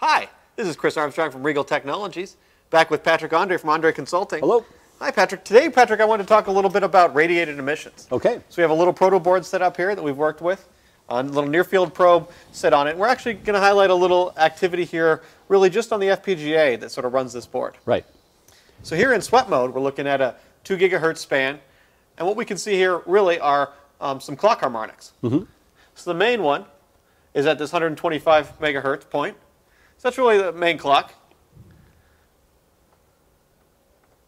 Hi, this is Chris Armstrong from Rigol Technologies, back with Patrick Andre from Andre Consulting. Hello. Hi, Patrick. Today, Patrick, I want to talk a little bit about radiated emissions. Okay. So we have a little proto board set up here that we've worked with, a little near field probe set on it. We're actually going to highlight a little activity here, really just on the FPGA that sort of runs this board. Right. So here in swept mode, we're looking at a 2 gigahertz span. And what we can see here really are um, some clock harmonics. Mm-hmm. So the main one is at this 125 megahertz point. So that's really the main clock.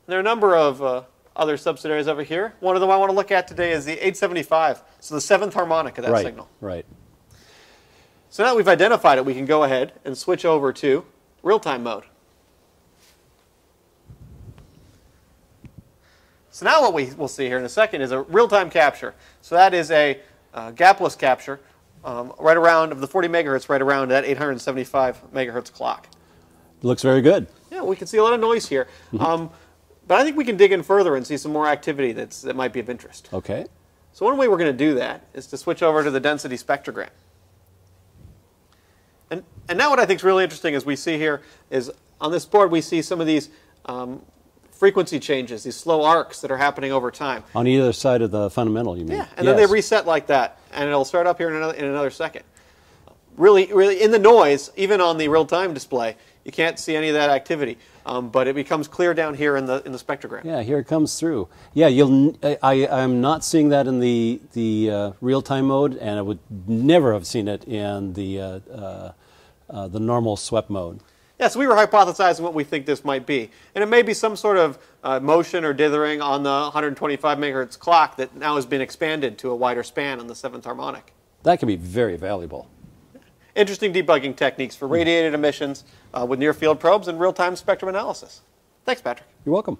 There are a number of uh, other subsidiaries over here. One of them I want to look at today is the 875, so the seventh harmonic of that right. signal. Right. So now that we've identified it, we can go ahead and switch over to real-time mode. So now what we will see here in a second is a real-time capture. So that is a uh, gapless capture um, right around of the 40 megahertz, right around that 875 megahertz clock. Looks very good. Yeah, we can see a lot of noise here. Um, but I think we can dig in further and see some more activity that's, that might be of interest. Okay. So one way we're going to do that is to switch over to the density spectrogram. And, and now what I think is really interesting is we see here is on this board we see some of these um, frequency changes, these slow arcs that are happening over time. On either side of the fundamental, you mean? Yeah, and then they reset like that, and it'll start up here in another, in another second. Really, really, in the noise, even on the real-time display, you can't see any of that activity, um, but it becomes clear down here in the in the spectrogram. Yeah, here it comes through. Yeah, you'll. I, I'm not seeing that in the the uh, real-time mode, and I would never have seen it in the uh, uh, uh the normal swept mode. Yeah, so we were hypothesizing what we think this might be. And it may be some sort of uh, motion or dithering on the 125 megahertz clock that now has been expanded to a wider span on the seventh harmonic. That can be very valuable. Interesting debugging techniques for radiated emissions uh, with near field probes and real time spectrum analysis. Thanks, Patrick. You're welcome.